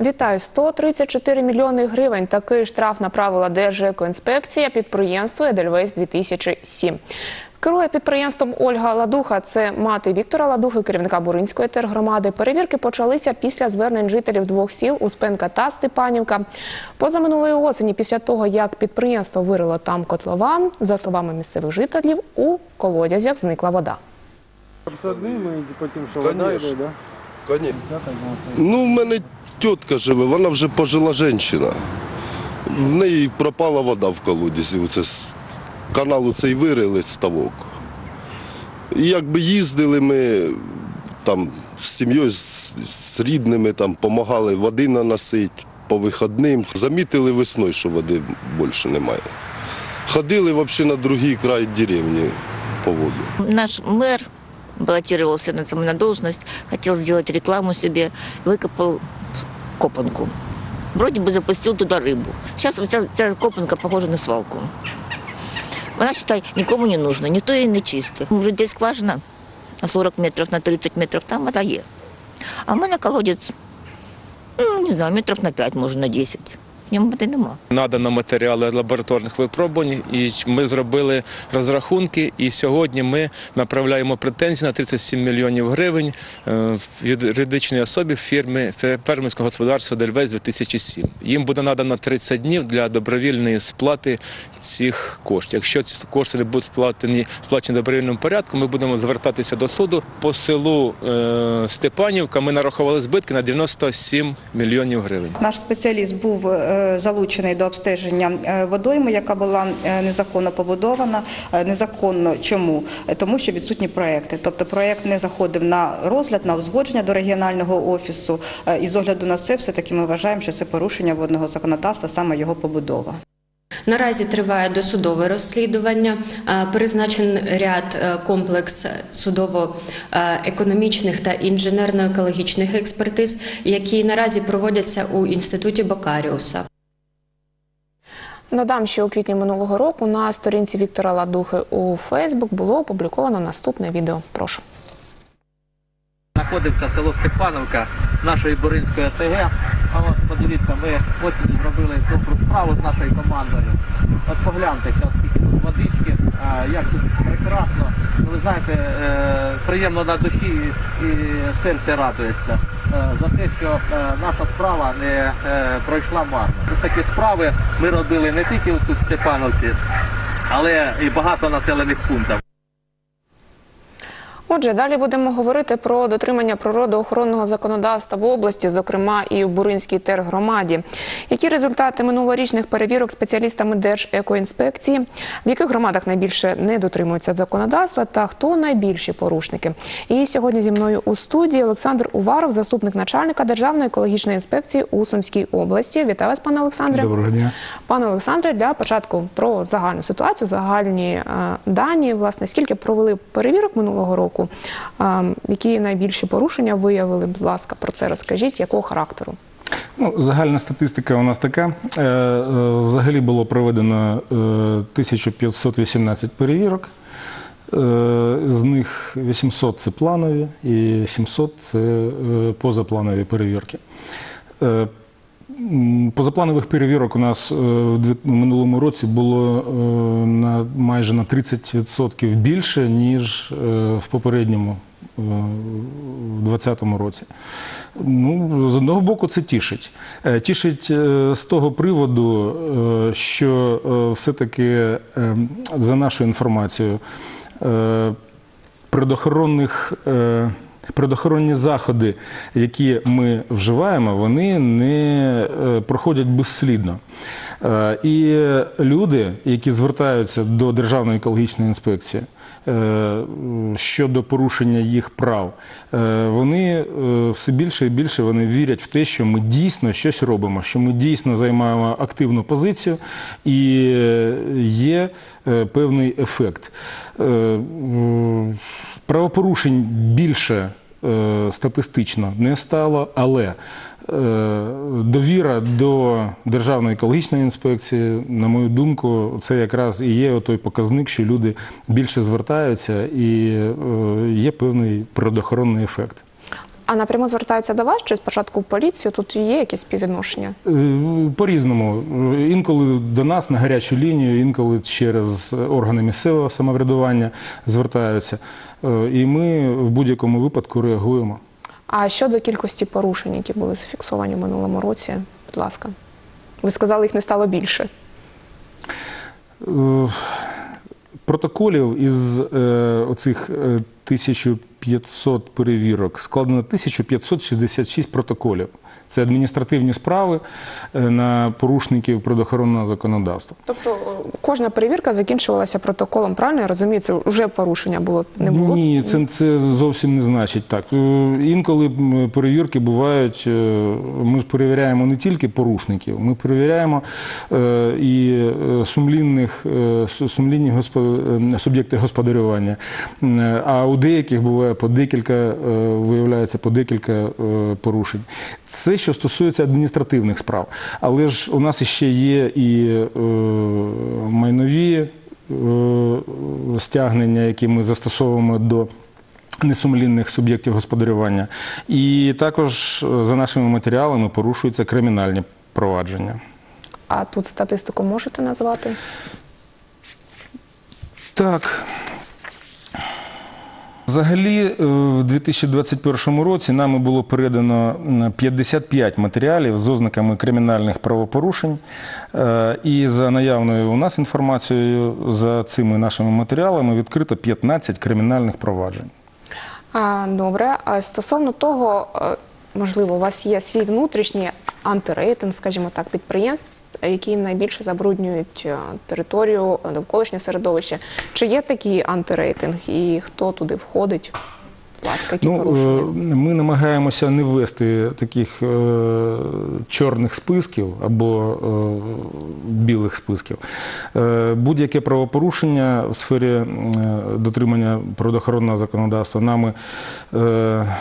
Вітаю, 134 мільйони гривень. Такий штраф направила Держекоінспекція підприємству Едельвейс 2007. Керує підприємством Ольга Ладуха. Це мати Віктора Ладухи, керівника Буринської тергромади. Перевірки почалися після звернень жителів двох сіл Успенка та Степанівка. Позаминулої осені, після того як підприємство вирило там котлован, за словами місцевих жителів, у колодязях зникла вода. Обсадними і потім що вода йде, да? Ну. Ну, в мене тітка живе, вона вже пожила жінка. В неї пропала вода в колодязі. Оце каналу цей вирили ставок. І якби їздили ми там з сім'єю, з, з рідними, там, допомагали води наносити по виходним. Замітили весною, що води більше немає. Ходили взагалі на другий край деревні по воду. Наш мэр баллотировался на, на должность, хотел сделать рекламу себе, выкопал копанку. Вроде бы запустил туда рыбу. Сейчас ця, ця копанка похожа на свалку. Вона, считай, нікому не нужна, ніхто її не чистить. Може, десь скважина на 40 метрів, на 30 метрів, там вода є. А в мене колодець, ну, не знаю, метрів на 5, може, на 10. Ньому нема. надано матеріали лабораторних випробувань, і ми зробили розрахунки. І сьогодні ми направляємо претензії на 37 мільйонів гривень е, в юридичній особі фірми фермерського господарства Дельвейс 2007. Їм буде надано 30 днів для добровільної сплати цих коштів. Якщо ці кошти не будуть сплатені сплачені добровільному порядку, ми будемо звертатися до суду. По селу е, Степанівка ми нарахували збитки на 97 мільйонів гривень. Наш спеціаліст був е, залучений до обстеження е, водойми, яка була е, незаконно побудована. Е, Незаконно чому? Тому що відсутні проекти. Тобто проект не заходив на розгляд, на узгодження до регіонального офісу. І з огляду на це, все таки ми вважаємо, що це порушення водного законодавства, саме його побудова. Наразі триває досудове розслідування. Е, Призначений ряд е, комплекс судово-економічних та інженерно-екологічних експертиз, які наразі проводяться у інституті Бокаріуса. Додам, що у квітні минулого року на сторінці Віктора Ладухи у Фейсбук було опубліковано наступне відео. Прошу. Знаходиться село Степановка нашої Боринської ОТГ. А от подивіться, ми осінь зробили добру справу з нашою командою. От погляньте, зараз скільки тут водички, як тут прекрасно. Ну, Ви знаєте, е, приємно на душі і серце радується е, за те, що е, наша справа не пройшла марно. Ось такі справи ми робили не тільки тут в Степановці, але і багато населених пунктів. Отже, далі будемо говорити про дотримання природоохоронного законодавства в області, зокрема і в Буринській тергромаді. Які результати минулорічних перевірок спеціалістами Держекоінспекції, в яких громадах найбільше не дотримуються законодавства та хто найбільші порушники? І сьогодні зі мною у студії Олександр Уваров, заступник начальника Державної екологічної інспекції у Сумській області. Вітаю вас, пане Олександре. Доброго дня. Пане Олександре, для початку про загальну ситуацію, загальні е, дані, власне, скільки провели перевірок минулого року, е, які найбільші порушення виявили, будь ласка, про це розкажіть, якого характеру? Ну, загальна статистика у нас така. Е, е, Взагалі було проведено е, 1518 перевірок. Е, З них 800 – це планові і 700 – це позапланові перевірки. Позапланових перевірок у нас е, в минулому році було е, на майже на 30% більше, ніж е, в попередньому в 2020 році. Ну, з одного боку, це тішить. Тішить з того приводу, що все-таки за нашою інформацією предохоронних. Предохоронні заходи, які ми вживаємо, вони не е, проходять безслідно. Е, І люди, які звертаються до Державної екологічної інспекції е, щодо порушення їх прав, вони все більше і більше вони вірять в те, що ми дійсно щось робимо, що ми дійсно займаємо активну позицію і є певний ефект. Правопорушень більше статистично не стало, але е, довіра до Державної екологічної інспекції, на мою думку, це якраз і є той показник, що люди більше звертаються і е, є певний природоохоронний ефект. А напряму звертаються до вас чи спочатку в поліцію? Тут є якісь співвідношення? Е, По-різному. Е, Інколи до нас на гарячу лінію, інколи через органи місцевого самоврядування звертаються. Е, І ми в будь-якому випадку реагуємо. А щодо кількості порушень, які були зафіксовані в минулому році, будь ласка. Ви сказали, їх не стало більше. Е, Протоколів із е, оцих е, 1500 перевірок складено 1566 протоколів. Це адміністративні справи е, на порушників природоохоронного законодавства. Тобто е, кожна перевірка закінчувалася протоколом, правильно я розумію? Це вже порушення було не було? Ні, це, це зовсім не значить так. Е, Інколи перевірки бувають. Ми перевіряємо не тільки порушників, ми перевіряємо і сумлінних сумлінні госпо- е, суб'єкти господарювання. А у деяких буває по декілька, виявляється по декілька порушень. Це що стосується адміністративних справ. Але ж у нас ще є і е, майнові е, стягнення, які ми застосовуємо до несумлінних суб'єктів господарювання. І також е, за нашими матеріалами порушуються кримінальні провадження. А тут статистику можете назвати? Так. Взагалі, е, в 2021 році нами було передано 55 матеріалів з ознаками кримінальних правопорушень. Е, І за наявною у нас інформацією, за цими нашими матеріалами відкрито 15 кримінальних проваджень. Добре. Стосовно того, е, можливо, у вас є свій внутрішній антирейтинг, скажімо так, підприємств, які найбільше забруднюють е, територію, е, довколишнє середовище. Чи є такий антирейтинг і хто туди входить? Ласка, які Ну, порушення? е, ми намагаємося не ввести таких е, чорних списків або е, білих списків. Е, будь-яке правопорушення в сфері е, дотримання природоохоронного законодавства нами. Е,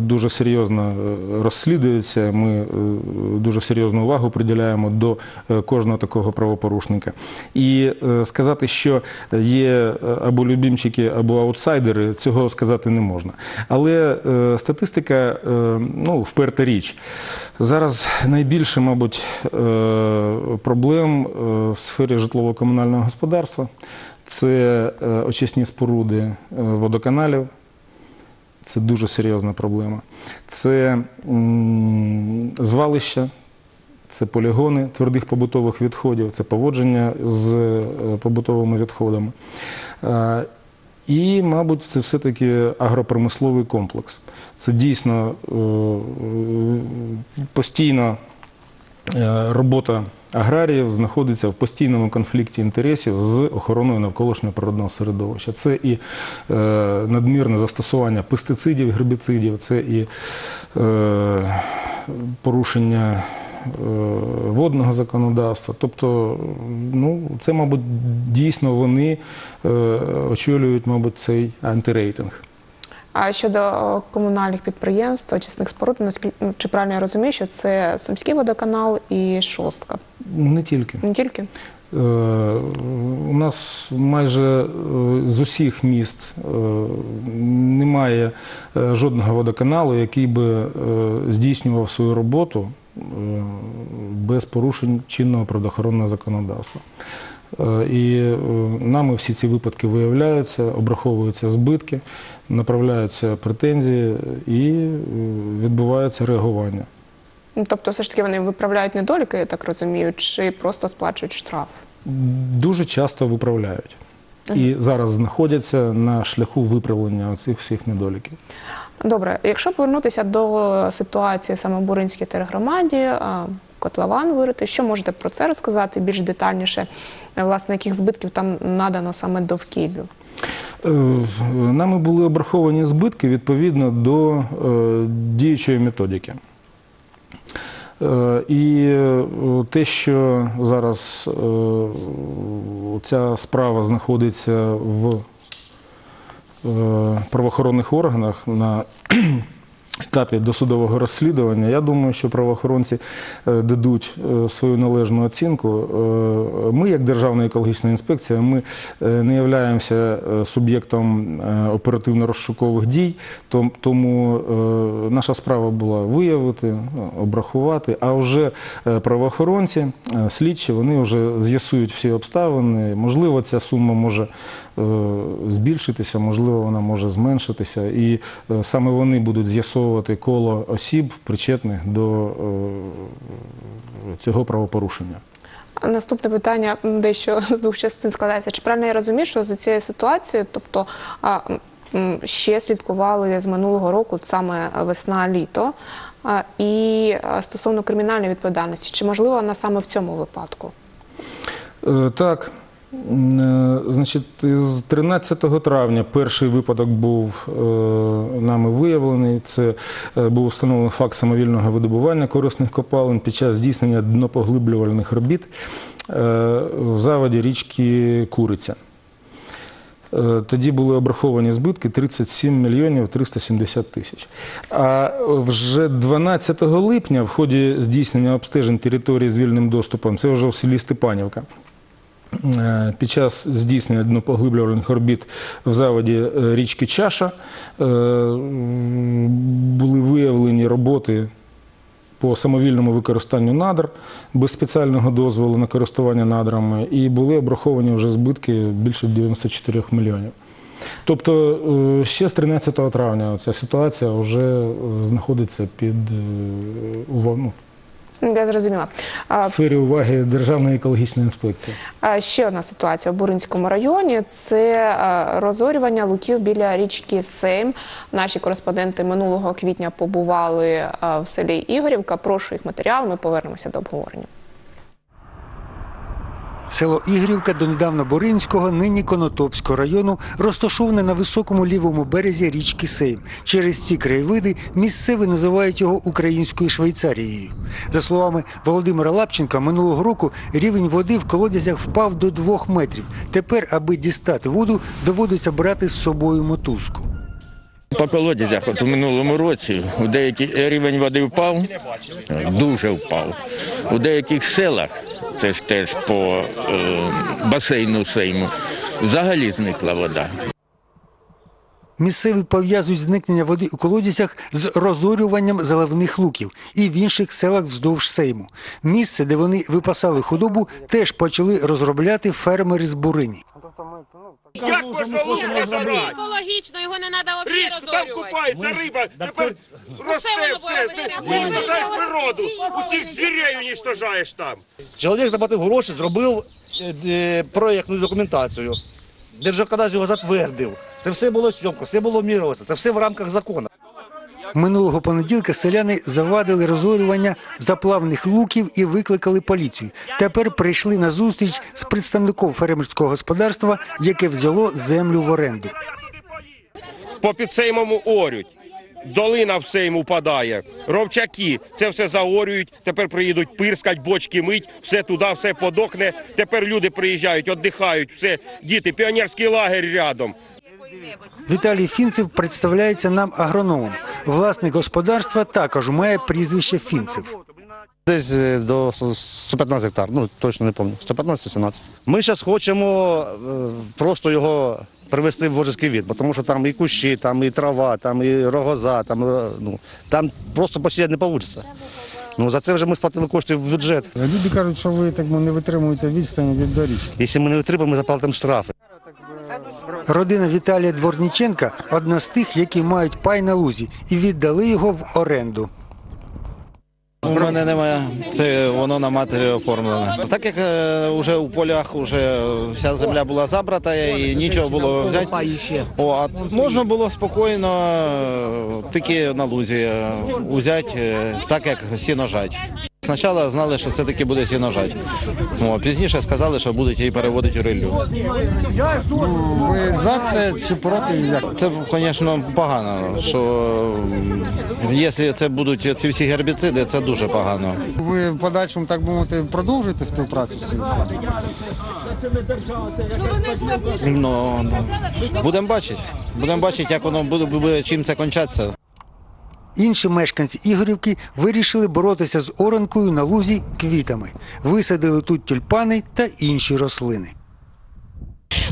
Дуже серйозно е, розслідується. Ми е, дуже серйозну увагу приділяємо до е, кожного такого правопорушника. І е, сказати, що є е, або любімчики, або аутсайдери, цього сказати не можна. Але е, статистика, е, ну, вперта річ. Зараз найбільше, мабуть, е, проблем е, в сфері житлово-комунального господарства це е, очисні споруди е, водоканалів. Це дуже серйозна проблема. Це звалища, це полігони твердих побутових відходів, це поводження з е, побутовими відходами. Е, І, мабуть, це все-таки агропромисловий комплекс. Це дійсно е, постійно робота аграріїв знаходиться в постійному конфлікті інтересів з охороною навколишнього природного середовища. Це і е, надмірне застосування пестицидів, гербіцидів, це і е, порушення е, водного законодавства. Тобто, ну, це, мабуть, дійсно вони е, очолюють, мабуть, цей антирейтинг. А щодо е, комунальних підприємств, очисних споруд, наскільки ну, чи правильно я розумію, що це Сумський водоканал і Шостка? Не тільки. Не тільки? Е, У нас майже е, з усіх міст е, немає жодного водоканалу, який би е, здійснював свою роботу без порушень чинного природоохоронного законодавства. Е, І е, нами всі ці випадки виявляються, обраховуються збитки, направляються претензії і е, відбувається реагування. Ну, тобто, все ж таки вони виправляють недоліки, я так розумію, чи просто сплачують штраф? Дуже часто виправляють. І зараз знаходяться на шляху виправлення цих всіх недоліків. Добре, якщо повернутися до ситуації саме в Буринській тергромаді, котлован вирити, що можете про це розказати більш детальніше? Е, Власне, яких збитків там надано саме довкіллю? Е, Нами були обраховані збитки відповідно до е, діючої методики. І те, що зараз ця справа знаходиться в правоохоронних органах на етапі досудового розслідування. Я думаю, що правоохоронці е, дадуть е, свою належну оцінку. Е, Ми, як Державна екологічна інспекція, ми не являємося суб'єктом оперативно-розшукових дій, тому наша справа була виявити, обрахувати, а вже правоохоронці, слідчі, вони вже з'ясують всі обставини. Можливо, ця сума може збільшитися, можливо, вона може зменшитися. І е, саме вони будуть з'ясовувати коло осіб, причетних до е, цього правопорушення. Наступне питання дещо з двох частин складається. Чи правильно я розумію, що за цією ситуацією, тобто ще слідкували з минулого року саме весна-літо, і стосовно кримінальної відповідальності, чи можливо вона саме в цьому випадку? Е, Так. Е, Значить, з 13 травня перший випадок був е, нами виявлений. Це е, був встановлений факт самовільного видобування корисних копалин під час здійснення днопоглиблювальних робіт в заводі річки Куриця. Тоді були обраховані збитки 37 мільйонів 370 тисяч. А вже 12 липня в ході здійснення обстежень території з вільним доступом, це вже в селі Степанівка, Під час здійснення днопоглиблювальних робіт в заводі е, річки Чаша е, були виявлені роботи по самовільному використанню надр без спеціального дозволу на користування надрами, і були обраховані вже збитки більше 94 мільйонів. Тобто е, ще з 13 травня ця ситуація вже е, знаходиться під е, ува- ну, Я зрозуміла. В сфері уваги Державної екологічної інспекції. А Ще одна ситуація в Буринському районі це розорювання луків біля річки Сейм. Наші кореспонденти минулого квітня побували в селі Ігорівка. Прошу їх матеріал. Ми повернемося до обговорення. Село Ігрівка донедавна Боринського, нині Конотопського району, розташоване на високому лівому березі річки Сейм. Через ці краєвиди місцеві називають його українською Швейцарією. За словами Володимира Лапченка, минулого року рівень води в колодязях впав до двох метрів. Тепер, аби дістати воду, доводиться брати з собою мотузку. По колодязях, от у минулому році, у деяких рівень води впав, дуже впав. У деяких селах, це ж теж по е, басейну Сейму, взагалі зникла вода. Місцеві пов'язують зникнення води у колодязях з розорюванням заливних луків і в інших селах вздовж Сейму. Місце, де вони випасали худобу, теж почали розробляти фермери з Бурині. Як можна лук розорати? Екологічно, його не треба взагалі Річку там купається риба, тепер росте все. Ти уничтожаєш природу, усіх звірей унічтожаєш там. Чоловік заплатив гроші, зробив е, е, проєктну документацію. Держоконадр його затвердив. Це все було зйомка, все було мірилося, це все в рамках закону. Минулого понеділка селяни завадили розорювання заплавних луків і викликали поліцію. Тепер прийшли на зустріч з представником фермерського господарства, яке взяло землю в оренду. По підсеймому орють. Долина в сейм упадає, ровчаки, це все заорюють, тепер приїдуть пирскать, бочки мить, все туди, все подохне. Тепер люди приїжджають, віддихають, все, діти, піонерський лагерь рядом. Віталій Фінцев представляється нам агрономом. Власник господарства також має прізвище Фінцев. Десь е, до 115 гектар, ну точно не пам'ятаю, 115-117. Ми зараз хочемо е, просто його привести в божеский від, тому що там і кущі, там і трава, там і рогоза, там, е, ну, там просто посіяти не вийде. Ну, за це вже ми сплатили кошти в бюджет. Люди кажуть, що ви так ну, не витримуєте відстані від доріжки. Якщо ми не витримаємо, ми заплатимо штрафи. Родина Віталія Дворніченка одна з тих, які мають пай на лузі, і віддали його в оренду. У мене немає, це воно на матері оформлене. Так як вже у полях вже вся земля була забрата і нічого було взяти. О, а можна було спокійно е, тільки на лузі е, взяти, е, так як сіножать. Спочатку знали, що це таки буде сіножать. Пізніше сказали, що будуть її переводити у риллю. Ну, ви за це чи проти? Як? Це, звісно, погано, що якщо це будуть ці всі гербіциди, це дуже погано. Ви в подальшому, так мовити, продовжуєте співпрацю з цим? Ну, будемо бачити. Будемо бачити, як воно буде, чим це кончатися. Інші мешканці Ігорівки вирішили боротися з оранкою на лузі квітами. Висадили тут тюльпани та інші рослини.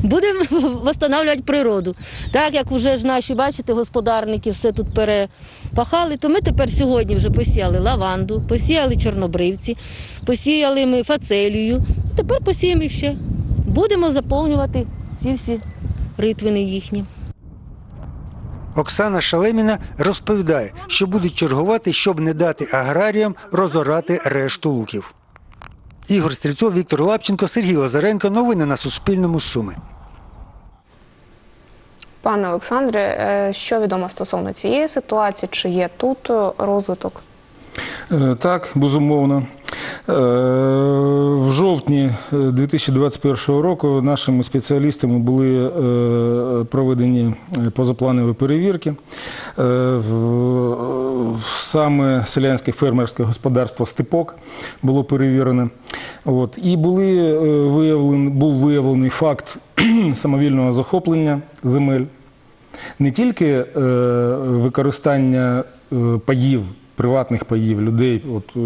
Будемо встановлювати природу. Так як вже ж наші, бачите, господарники все тут перепахали, то ми тепер сьогодні вже посіяли лаванду, посіяли чорнобривці, посіяли ми фацелію. Тепер посіємо ще. Будемо заповнювати ці всі ритвини їхні. Оксана Шалеміна розповідає, що будуть чергувати, щоб не дати аграріям розорати решту луків. Ігор Стрільцов, Віктор Лапченко, Сергій Лазаренко. Новини на Суспільному. Суми. Пане Олександре, е, що відомо стосовно цієї ситуації? Чи є тут е, розвиток? Е, Так, безумовно. Е, В жовтні е, 2021 року нашими спеціалістами були е, проведені е, позапланові перевірки. Е, Саме селянське фермерське господарство Степок було перевірено. От. І були е, виявлен, був виявлений факт самовільного захоплення земель не тільки е, використання е, паїв, приватних паїв людей, от, е,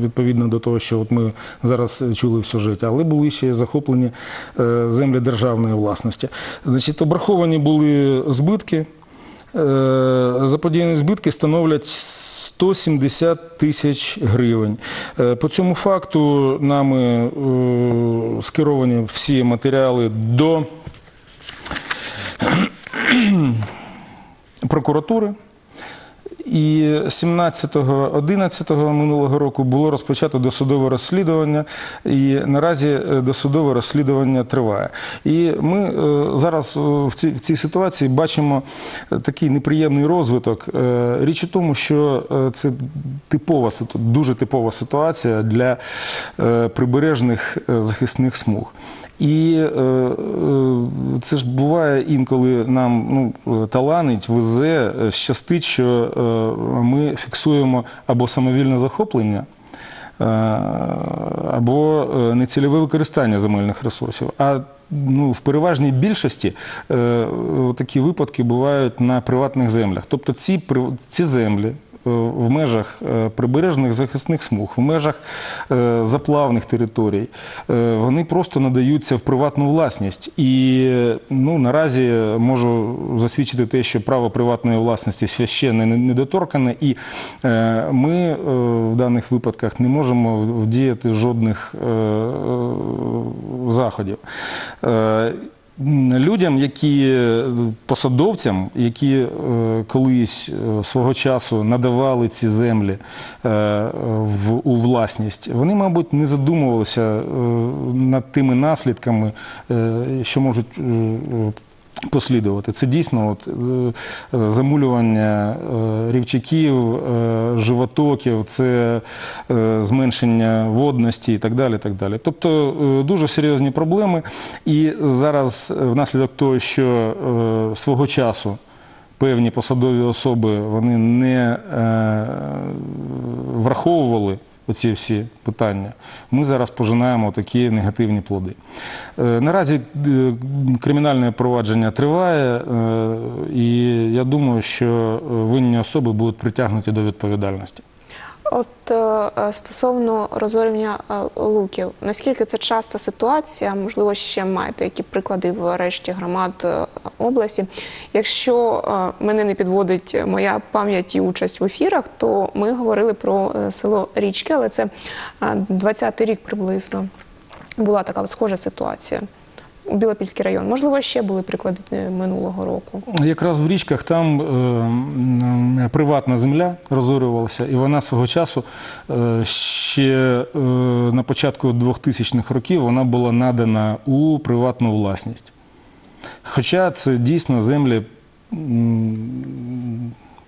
відповідно до того, що от ми зараз чули в сюжеті, але були ще захоплені е, землі державної власності. Значить, обраховані були збитки. Е, Заподіяні збитки становлять 170 тисяч гривень. По цьому факту нами скеровані всі матеріали до прокуратури. І 17.11 минулого року було розпочато досудове розслідування, і наразі е, досудове розслідування триває. І ми е, зараз е, в цій, в цій ситуації бачимо такий неприємний розвиток. Річ у тому, що це типова дуже типова ситуація для прибережних захисних смуг. І е, е, це ж буває інколи нам ну, таланить, везе, е, щастить, що е, ми фіксуємо або самовільне захоплення. е, Або нецільове використання земельних ресурсів. А ну, в переважній більшості е, такі випадки бувають на приватних землях. Тобто ці, ці землі в межах е, прибережних захисних смуг, в межах е, заплавних територій, е, вони просто надаються в приватну власність. І ну, наразі можу засвідчити те, що право приватної власності священне недоторкане, і е, ми е, в даних випадках не можемо вдіяти жодних е, е, заходів. Е, Людям, які посадовцям, які е, колись е, свого часу надавали ці землі е, в, у власність, вони, мабуть, не задумувалися е, над тими наслідками, е, що можуть е, послідувати. Це дійсно от, е, замулювання е, рівчаків, е, животоків, це е, зменшення водності і так далі. Так далі. Тобто е, дуже серйозні проблеми. І зараз, е, внаслідок того, що е, свого часу певні посадові особи вони не е, враховували оці всі питання, ми зараз пожинаємо такі негативні плоди. Е, Наразі е, кримінальне провадження триває, е, і я думаю, що винні особи будуть притягнуті до відповідальності. От е, стосовно розорювання е, луків, наскільки це часта ситуація? Можливо, ще маєте які приклади в решті громад е, області. Якщо е, мене не підводить моя пам'ять і участь в ефірах, то ми говорили про е, село Річки, але це е, 20-й рік приблизно була така схожа ситуація. У Білопільський район. Можливо, ще були приклади е, минулого року. Якраз в річках там е, приватна земля розорювалася, і вона свого часу е, ще е, на початку 2000-х років вона була надана у приватну власність. Хоча це дійсно землі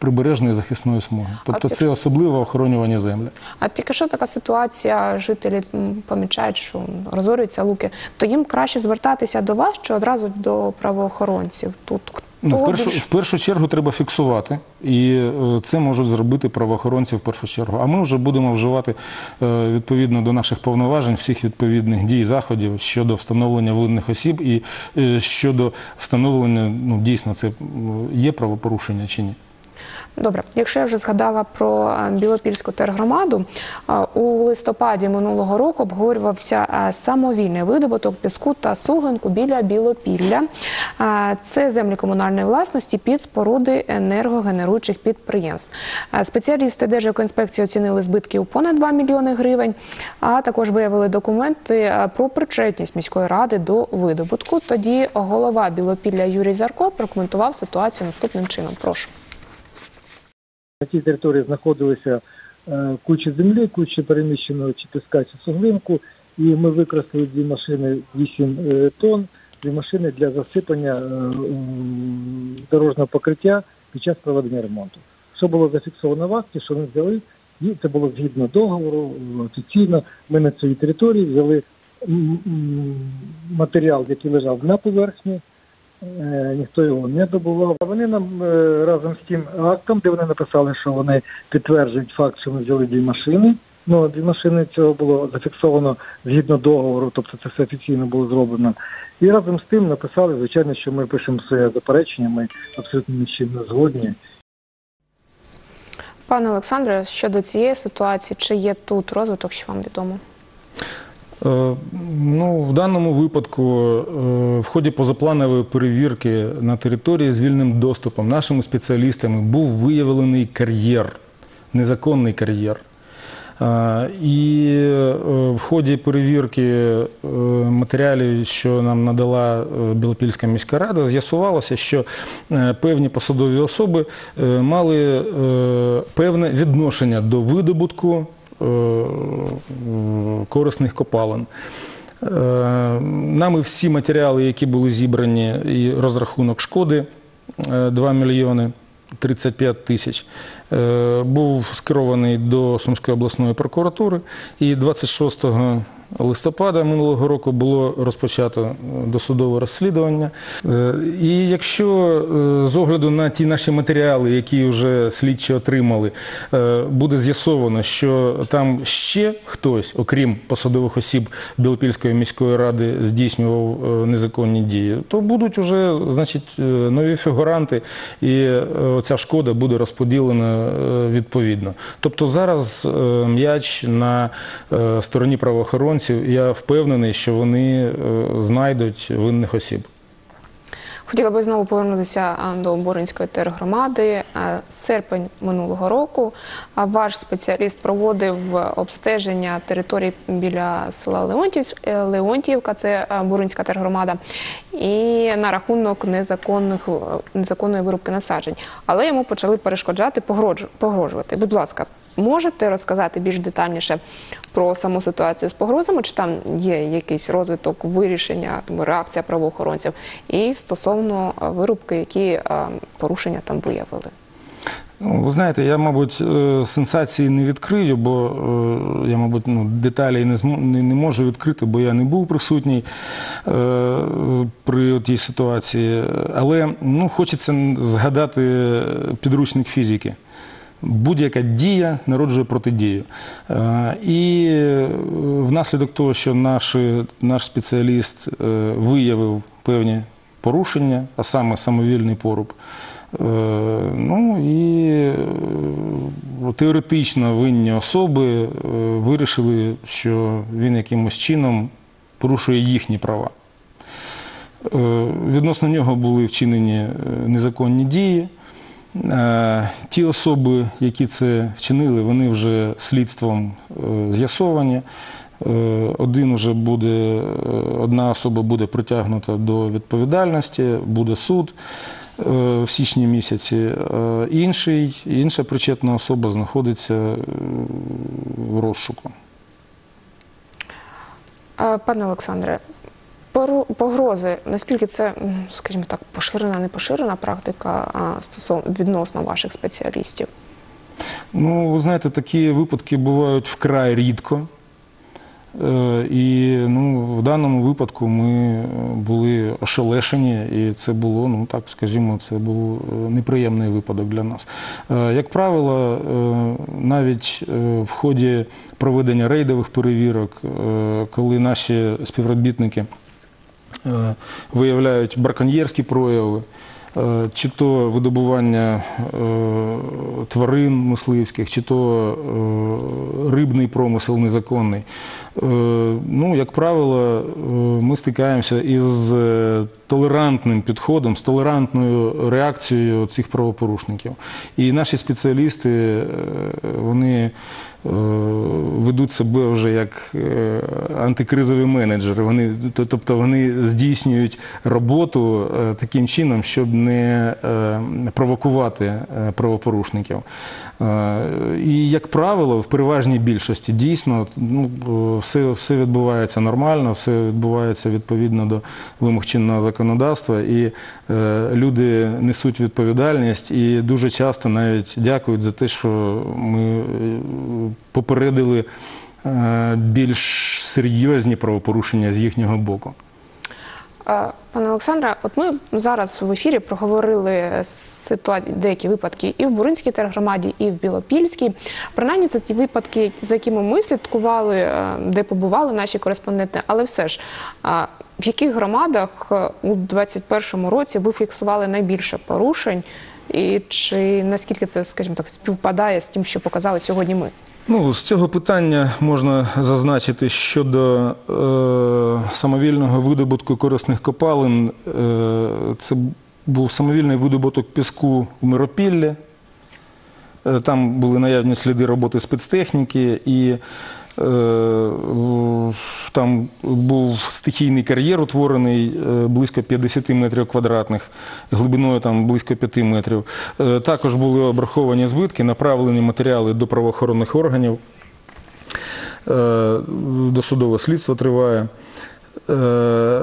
прибережної захисної смуги. Тобто це особливо охоронювані землі. А тільки що така ситуація, жителі помічають, що розорюються луки, то їм краще звертатися до вас чи одразу до правоохоронців? Тут Ну, в, першу, в першу чергу треба фіксувати, і е, це можуть зробити правоохоронці в першу чергу. А ми вже будемо вживати е, відповідно до наших повноважень всіх відповідних дій заходів щодо встановлення винних осіб і е, щодо встановлення, ну дійсно, це є правопорушення чи ні. Добре, якщо я вже згадала про е, Білопільську тергромаду, е, у листопаді минулого року обговорювався е, самовільний видобуток піску та суглинку біля Білопілля. Це землі комунальної власності під споруди енергогенеруючих підприємств. Спеціалісти Держекоінспекції оцінили збитки у понад 2 мільйони гривень, а також виявили документи про причетність міської ради до видобутку. Тоді голова Білопілля Юрій Зарко прокоментував ситуацію наступним чином. Прошу. На цій території знаходилися е, кучі землі, кучі переміщеного чи піска, чи суглинку, і ми використали дві машини 8 е, тонн, дві машини для засипання е, дорожнього покриття під час проведення ремонту. Що було зафіксовано в акті, що ми взяли, і це було згідно договору, офіційно. Ми на цій території взяли матеріал, який лежав на поверхні, ніхто його не добував. Вони нам е, разом з тим актом, де вони написали, що вони підтверджують факт, що ми взяли дві машини. Ну, дві машини цього було зафіксовано згідно договору, тобто це все офіційно було зроблено. І разом з тим написали, звичайно, що ми пишемо своє заперечення, ми абсолютно ні з чим не згодні. Пане Олександре, щодо цієї ситуації, чи є тут розвиток, що вам відомо? Е, Ну, в даному випадку, е, в ході позапланової перевірки на території з вільним доступом нашими спеціалістами був виявлений кар'єр, незаконний кар'єр. Е, І в ході перевірки матеріалів, що нам надала Білопільська міська рада, з'ясувалося, що певні посадові особи мали певне відношення до видобутку корисних копалин. Е, Нами всі матеріали, які були зібрані, і розрахунок шкоди е, 2 мільйони 35 тисяч, е, був скерований до Сумської обласної прокуратури. І 26 листопада минулого року було розпочато е, досудове розслідування. Е, І якщо е, з огляду на ті наші матеріали, які вже слідчі отримали, буде з'ясовано, що там ще хтось, окрім посадових осіб Білопільської міської ради, здійснював незаконні дії, то будуть уже значить, нові фігуранти, і ця шкода буде розподілена відповідно. Тобто зараз м'яч на стороні правоохоронців. Я впевнений, що вони е, знайдуть винних осіб. Хотіла би знову повернутися до Боринської тергромади. Серпень минулого року ваш спеціаліст проводив обстеження території біля села Леонтів, е, це а, Буринська тергромада, і на рахунок незаконних, е, незаконної вирубки насаджень. Але йому почали перешкоджати, погрожувати. Будь ласка, можете розказати більш детальніше про саму ситуацію з погрозами, чи там є якийсь розвиток вирішення, реакція правоохоронців, і стосовно е, вирубки, які е, порушення там виявили? Ну, Ви знаєте, я, мабуть, е, сенсації не відкрию, бо я, мабуть, ну, деталі не, змо- не, можу відкрити, бо я не був присутній при тій ситуації. Але ну, хочеться згадати підручник фізики. Будь-яка дія народжує протидію. Е, І е, внаслідок того, що наші, наш спеціаліст е, виявив певні порушення, а саме самовільний поруб, ну і теоретично винні особи вирішили, що він якимось чином порушує їхні права. Відносно нього були вчинені незаконні дії. Е, Ті особи, які це вчинили, вони вже слідством е, з'ясовані. Е, Один уже буде, одна особа буде притягнута до відповідальності, буде суд в січні місяці. Інший, інша причетна особа знаходиться в розшуку. Пане Олександре, погрози, наскільки це, скажімо так, поширена, не поширена практика стосовно відносно ваших спеціалістів? Ну, ви знаєте, такі випадки бувають вкрай рідко. Е, І ну, в даному випадку ми е, були ошелешені, і це було, ну так скажімо, це був е, неприємний випадок для нас. Як правило, навіть в ході проведення рейдових перевірок, коли наші співробітники виявляють браконьєрські прояви, Е, Чи то видобування е, тварин мисливських, чи то е, рибний промисел незаконний. Е, Ну, як правило, е, ми стикаємося із е, толерантним підходом, з толерантною реакцією цих правопорушників. І наші спеціалісти вони ведуть себе вже як антикризові менеджери. Вони, тобто вони здійснюють роботу таким чином, щоб не провокувати правопорушників. Е, І, як правило, в переважній більшості дійсно ну, все, все відбувається нормально, все відбувається відповідно до вимог чинного законодавства, і е, люди несуть відповідальність і дуже часто навіть дякують за те, що ми е, попередили е, більш серйозні правопорушення з їхнього боку. Пане Олександре, от ми зараз в ефірі проговорили ситуації, деякі випадки і в Буринській тергромаді, і в Білопільській. Принаймні це ті випадки, за якими ми слідкували, е, де побували наші кореспонденти. Але все ж, в яких громадах е, у 2021 році ви фіксували найбільше порушень, і чи наскільки це, скажімо так, співпадає з тим, що показали сьогодні ми? Ну, з цього питання можна зазначити щодо е, самовільного видобутку корисних копалин. Е, це був самовільний видобуток піску в Миропіллі. Е, Там були наявні сліди роботи спецтехніки, і там був стихійний кар'єр, утворений е, близько 50 метрів квадратних, глибиною там близько 5 метрів. Е, Також були обраховані збитки, направлені матеріали до правоохоронних органів. Е, Досудове слідство триває. Е,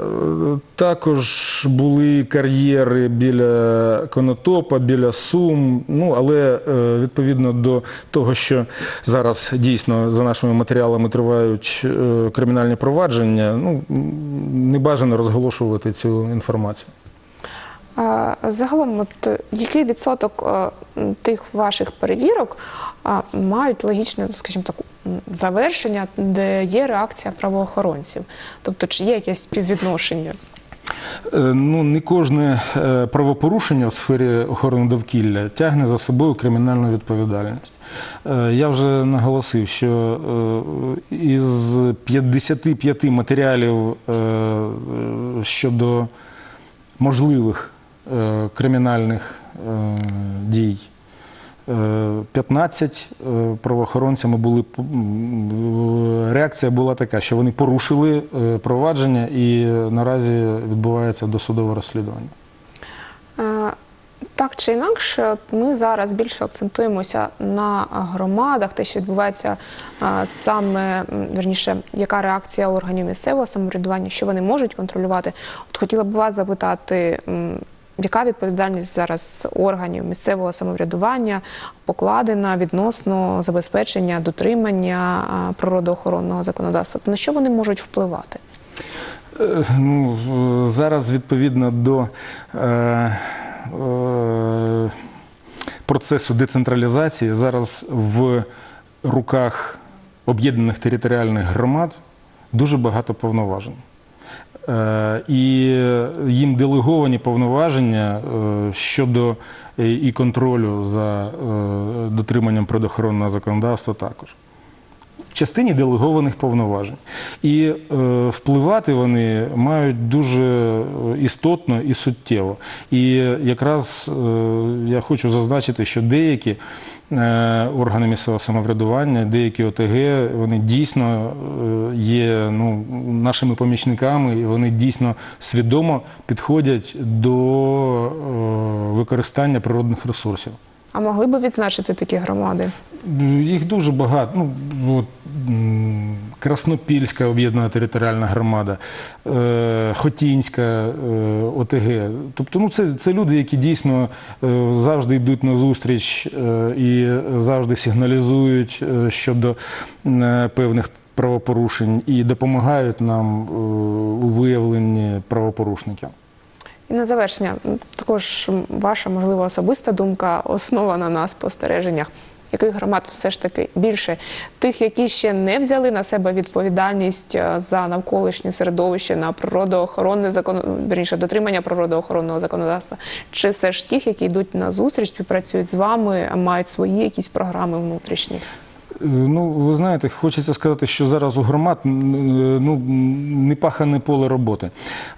Також були кар'єри біля Конотопа, біля Сум. Ну, але е, відповідно до того, що зараз дійсно за нашими матеріалами тривають е, кримінальні провадження, ну, не бажано розголошувати цю інформацію. Загалом, от який відсоток тих ваших перевірок мають логічне, скажімо так, завершення, де є реакція правоохоронців? Тобто, чи є якесь співвідношення? Е, Ну, не кожне е, правопорушення в сфері охорони довкілля тягне за собою кримінальну відповідальність. Е, Я вже наголосив, що із 55 матеріалів щодо можливих кримінальних дій. Е, 15 е, правоохоронцями були реакція була така, що вони порушили е, провадження і наразі відбувається досудове розслідування. Е, Так чи інакше, ми зараз більше акцентуємося на громадах, те, що відбувається саме верніше, яка реакція органів місцевого самоврядування, що вони можуть контролювати. От хотіла б вас запитати, яка відповідальність зараз органів місцевого самоврядування покладена відносно забезпечення дотримання природоохоронного законодавства? На що вони можуть впливати? Е, Ну, зараз відповідно до е, е, процесу децентралізації, зараз в руках об'єднаних територіальних громад дуже багато повноважень. Е, І їм делеговані повноваження е, щодо е, і контролю за дотриманням природоохоронного законодавства також в частині делегованих повноважень. І е, впливати вони мають дуже е, істотно і суттєво. І якраз е, я хочу зазначити, що деякі е, органи місцевого самоврядування, деякі ОТГ, вони дійсно е, є ну, нашими помічниками, і вони дійсно свідомо підходять до е, використання природних ресурсів. А могли би відзначити такі громади? Їх дуже багато. Ну, от, Краснопільська об'єднана територіальна громада, е, Хотінська е, ОТГ. Тобто, ну, це, це люди, які дійсно е, завжди йдуть на зустріч і завжди сигналізують щодо певних правопорушень і допомагають нам у виявленні правопорушників. І на завершення, також ваша можливо особиста думка, основана на спостереженнях. Яких громад все ж таки більше? Тих, які ще не взяли на себе відповідальність е, за навколишнє середовище, на природоохоронне закон... дотримання природоохоронного законодавства, чи все ж тих, які йдуть на зустріч, співпрацюють з вами, мають свої якісь програми внутрішні? Е, Ну, ви знаєте, хочеться сказати, що зараз у громад е, ну, м, непахане поле роботи.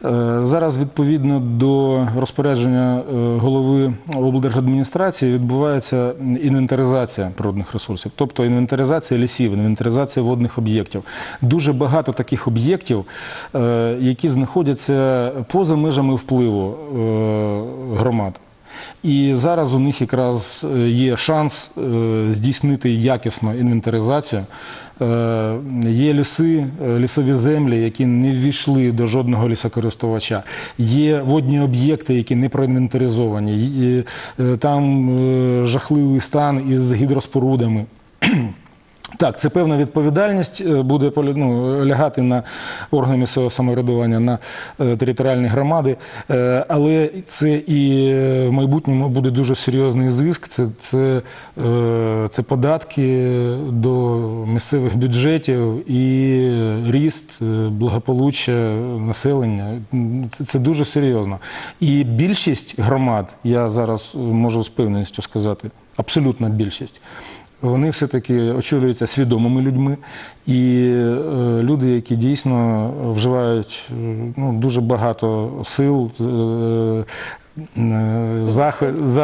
Е, Зараз, відповідно до розпорядження голови облдержадміністрації, відбувається інвентаризація природних ресурсів, тобто інвентаризація лісів, інвентаризація водних об'єктів. Дуже багато таких об'єктів, які знаходяться поза межами впливу громад. І зараз у них якраз е, є шанс е, здійснити якісну інвентаризацію. Е, Є ліси, лісові землі, які не ввійшли до жодного лісокористувача. Є водні об'єкти, які не проінвентаризовані. Там жахливий стан із гідроспорудами. Так, це певна відповідальність е, буде ну, лягати на органи місцевого самоврядування, на е, територіальні громади, Е, але це і в майбутньому буде дуже серйозний зиск. Це, це, це податки до місцевих бюджетів і ріст благополуччя населення. Це, дуже серйозно. І більшість громад, я зараз можу з певністю сказати, абсолютна більшість. Вони все-таки очолюються свідомими людьми, і е, люди, які дійсно вживають е, ну, дуже багато сил, е,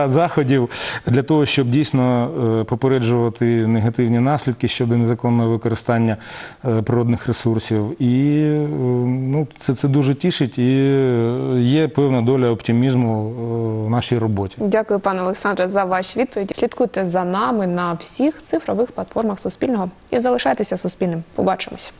заходів для того, щоб дійсно е, попереджувати негативні наслідки щодо незаконного використання е, природних ресурсів. І е, ну, це, це дуже тішить, і е, є певна доля оптимізму е, в нашій роботі. Дякую, пане Олександре, за ваші відповіді. Слідкуйте за нами на всіх цифрових платформах Суспільного і залишайтеся Суспільним. Побачимось.